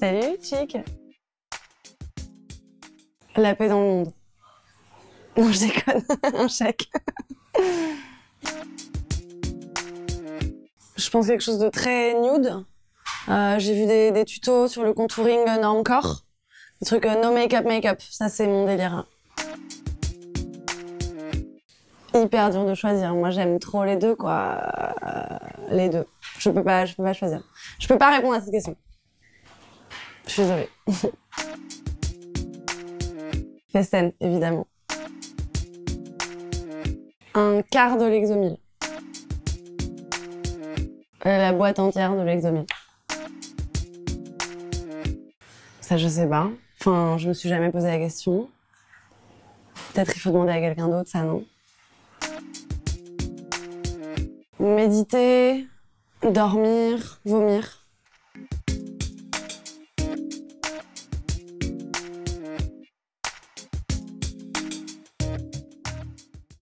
Salut, chic. La paix dans le monde. Non, je déconne. Un chèque. je pense quelque chose de très nude. Euh, J'ai vu des, des, tutos sur le contouring normcore. Des trucs euh, no make-up, make-up. Ça, c'est mon délire. Hyper dur de choisir. Moi, j'aime trop les deux, quoi. Euh, les deux. Je peux pas, je peux pas choisir. Je peux pas répondre à cette question. Je suis désolée. Festen, évidemment. Un quart de l'exomile. Euh, la boîte entière de l'exomile. Ça, je sais pas. Enfin, je me suis jamais posé la question. Peut-être il faut demander à quelqu'un d'autre, ça non. Méditer, dormir, vomir.